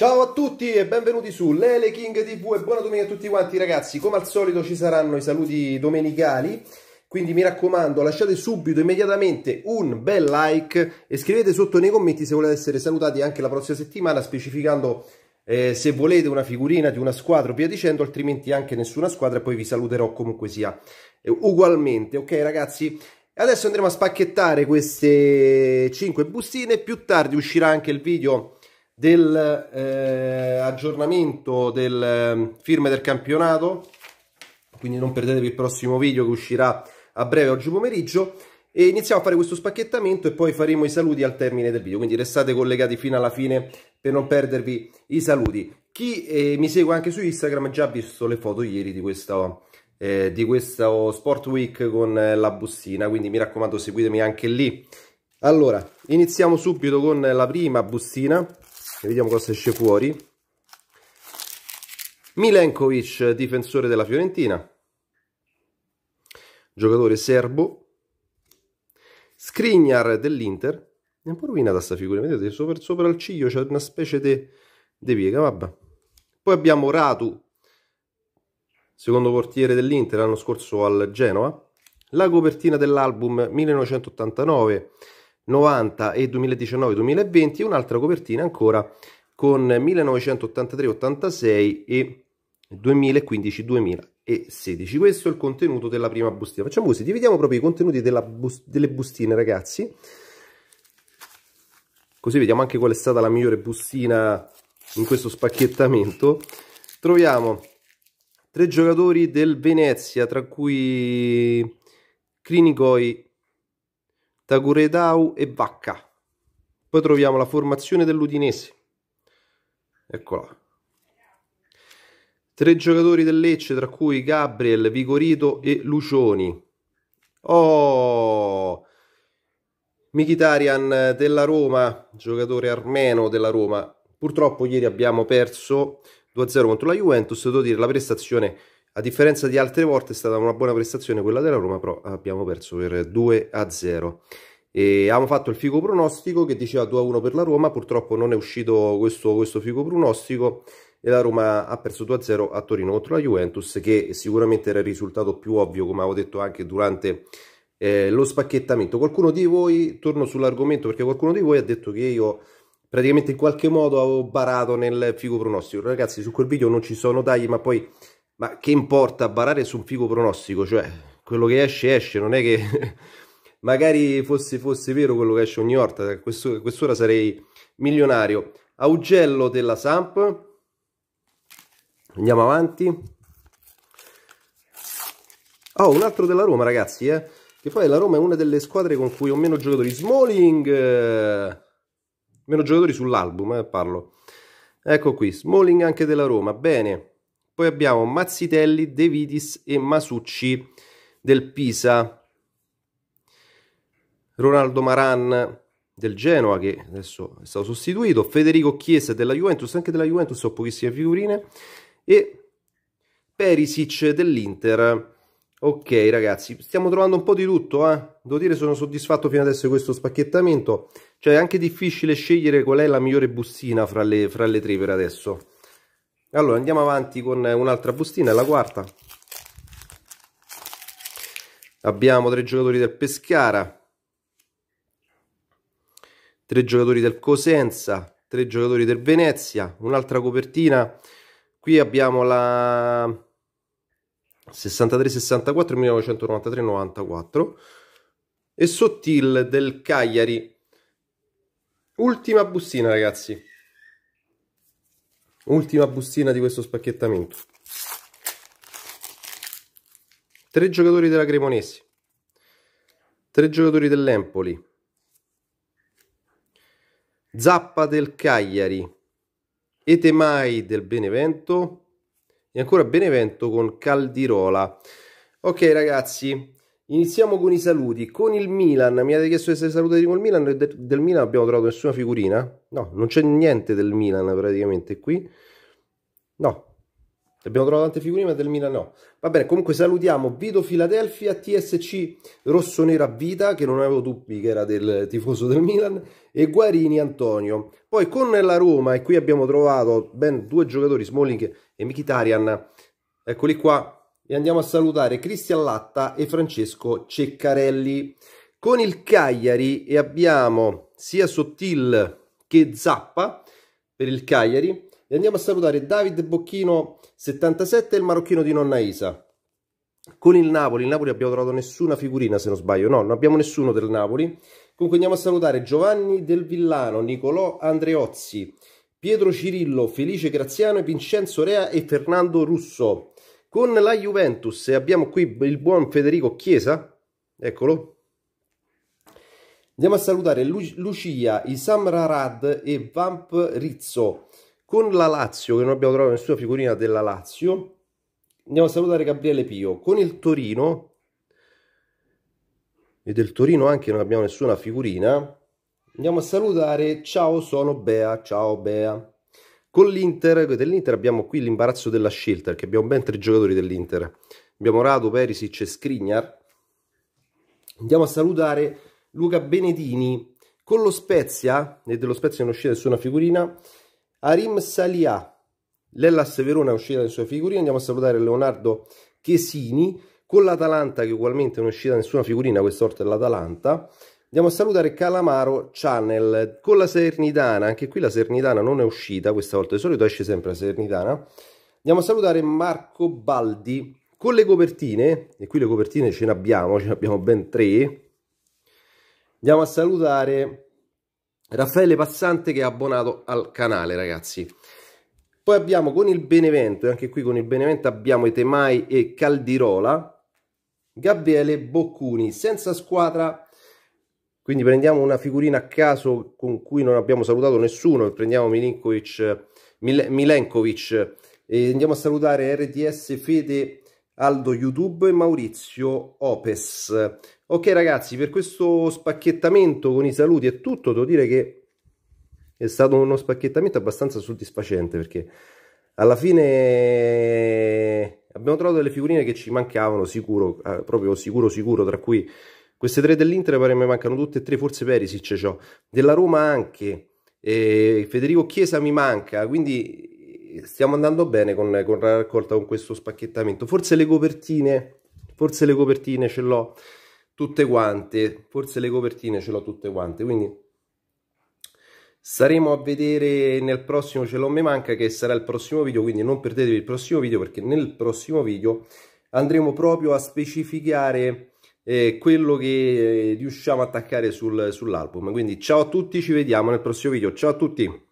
Ciao a tutti e benvenuti su Lele King TV e buona domenica a tutti quanti ragazzi. Come al solito ci saranno i saluti domenicali, quindi mi raccomando lasciate subito, immediatamente un bel like e scrivete sotto nei commenti se volete essere salutati anche la prossima settimana specificando eh, se volete una figurina di una squadra o via dicendo, altrimenti anche nessuna squadra e poi vi saluterò comunque sia eh, ugualmente, ok ragazzi? Adesso andremo a spacchettare queste 5 bustine, più tardi uscirà anche il video del eh, del eh, firme del campionato. Quindi non perdetevi il prossimo video che uscirà a breve oggi pomeriggio. E iniziamo a fare questo spacchettamento e poi faremo i saluti al termine del video. Quindi restate collegati fino alla fine per non perdervi i saluti. Chi eh, mi segue anche su Instagram ha già visto le foto ieri di questo, eh, di questo Sport Week con la bustina quindi mi raccomando seguitemi anche lì. Allora iniziamo subito con la prima bustina e vediamo cosa esce fuori. Milenkovic difensore della Fiorentina. Giocatore serbo. Skriniar dell'Inter. È un po' rovinata sta figura vedete sopra, sopra il ciglio c'è una specie di piega vabbè. Poi abbiamo Ratu secondo portiere dell'Inter l'anno scorso al Genoa. La copertina dell'album 1989 90 e 2019-2020 e un'altra copertina ancora con 1983-86 e 2015-2016. Questo è il contenuto della prima bustina. Facciamo così, dividiamo proprio i contenuti bus delle bustine, ragazzi. Così vediamo anche qual è stata la migliore bustina in questo spacchettamento. Troviamo tre giocatori del Venezia, tra cui Klinikoi Taguredau e Vacca. Poi troviamo la formazione dell'Udinese. Eccola. Tre giocatori del Lecce, tra cui Gabriel, Vigorito e Lucioni. Oh! Mkhitaryan della Roma, giocatore armeno della Roma. Purtroppo ieri abbiamo perso 2-0 contro la Juventus. Devo dire, la prestazione, a differenza di altre volte, è stata una buona prestazione quella della Roma, però abbiamo perso per 2-0. E avevamo fatto il figo pronostico che diceva 2-1 per la Roma, purtroppo non è uscito questo, questo figo pronostico e la Roma ha perso 2-0 a Torino contro la Juventus che sicuramente era il risultato più ovvio come avevo detto anche durante eh, lo spacchettamento. Qualcuno di voi, torno sull'argomento perché qualcuno di voi ha detto che io praticamente in qualche modo avevo barato nel figo pronostico. Ragazzi su quel video non ci sono tagli ma poi ma che importa barare su un figo pronostico? Cioè quello che esce esce, non è che... magari fosse, fosse vero quello che esce ogni volta, a quest'ora sarei milionario. Augello della Samp. Andiamo avanti. Oh, un altro della Roma, ragazzi, eh. Che poi la Roma è una delle squadre con cui ho meno giocatori. Smalling. Eh, meno giocatori sull'album, eh, parlo. Ecco qui, Smalling anche della Roma. Bene. Poi abbiamo Mazzitelli, De Vitis e Masucci del Pisa. Ronaldo Maran del Genoa che adesso è stato sostituito, Federico Chiesa della Juventus, anche della Juventus ho pochissime figurine e Perisic dell'Inter. Ok ragazzi, stiamo trovando un po' di tutto, eh? devo dire sono soddisfatto fino adesso di questo spacchettamento, cioè è anche difficile scegliere qual è la migliore bustina fra le, fra le tre per adesso. Allora andiamo avanti con un'altra bustina, la quarta. Abbiamo tre giocatori del Pescara, tre giocatori del Cosenza, tre giocatori del Venezia, un'altra copertina. Qui abbiamo la 63-64, 1993-94 e Sottil del Cagliari. Ultima bustina, ragazzi. Ultima bustina di questo spacchettamento. Tre giocatori della Cremonesi. Tre giocatori dell'Empoli Zappa del Cagliari, Etemai del Benevento e ancora Benevento con Caldirola. Ok ragazzi, iniziamo con i saluti. Con il Milan, mi avete chiesto di essere salutati con il Milan, del, del Milan abbiamo trovato nessuna figurina. No, non c'è niente del Milan praticamente qui. No, Abbiamo trovato tante figurine, ma del Milan no. Va bene, comunque salutiamo Vito Philadelphia, TSC Rossonera Vita, che non avevo dubbi che era del tifoso del Milan, e Guarini Antonio. Poi con la Roma, e qui abbiamo trovato ben due giocatori, Smalling e Mkhitaryan, eccoli qua, e andiamo a salutare Cristian Latta e Francesco Ceccarelli. Con il Cagliari e abbiamo sia Sottil che Zappa per il Cagliari, e andiamo a salutare David Bocchino 77 e il marocchino di Nonna Isa. Con il Napoli, il Napoli abbiamo trovato nessuna figurina se non sbaglio, no, non abbiamo nessuno del Napoli. Comunque andiamo a salutare Giovanni Del Villano, Nicolò Andreozzi, Pietro Cirillo, Felice Graziano, Vincenzo Rea e Fernando Russo. Con la Juventus abbiamo qui il buon Federico Chiesa, eccolo. Andiamo a salutare Lu Lucia, Isam Rarad e Vamp Rizzo. Con la Lazio, che non abbiamo trovato nessuna figurina della Lazio, andiamo a salutare Gabriele Pio. Con il Torino, e del Torino anche non abbiamo nessuna figurina, andiamo a salutare Ciao, sono Bea. Ciao Bea. Con l'Inter, dell'Inter abbiamo qui l'imbarazzo della scelta, perché abbiamo ben tre giocatori dell'Inter. Abbiamo Rado, Perisic e Skriniar. Andiamo a salutare Luca Benedini. Con lo Spezia, e dello Spezia non uscita nessuna figurina, Arim Salia, l'Ellas Verona è uscita dalle sue figurine, andiamo a salutare Leonardo Chiesini, con l'Atalanta che ugualmente non è uscita nessuna figurina, questa volta è l'Atalanta, andiamo a salutare Calamaro Channel, con la Sernitana, anche qui la Sernitana non è uscita questa volta, di solito esce sempre la Sernitana, andiamo a salutare Marco Baldi, con le copertine, e qui le copertine ce ne abbiamo, ce ne abbiamo ben tre, andiamo a salutare Raffaele Passante che è abbonato al canale ragazzi. Poi abbiamo con il Benevento e anche qui con il Benevento abbiamo i Temai e Caldirola. Gabriele Boccuni senza squadra. Quindi prendiamo una figurina a caso con cui non abbiamo salutato nessuno. Prendiamo Milinkovic Mil Milenkovic. E andiamo a salutare RTS Fede Aldo YouTube e Maurizio Opes Ok ragazzi, per questo spacchettamento con i saluti è tutto, devo dire che è stato uno spacchettamento abbastanza soddisfacente perché alla fine abbiamo trovato delle figurine che ci mancavano sicuro, eh, proprio sicuro sicuro, tra cui queste tre dell'Inter pare mi mancano tutte e tre, forse Perisic c'ho, della Roma anche, e Federico Chiesa mi manca, quindi stiamo andando bene con, con la raccolta con questo spacchettamento, forse le copertine, forse le copertine ce l'ho, tutte quante, forse le copertine ce l'ho tutte quante, quindi staremo a vedere nel prossimo ce l'ho me manca che sarà il prossimo video, quindi non perdetevi il prossimo video perché nel prossimo video andremo proprio a specificare eh, quello che eh, riusciamo a attaccare sul, sull'album, quindi ciao a tutti, ci vediamo nel prossimo video, ciao a tutti!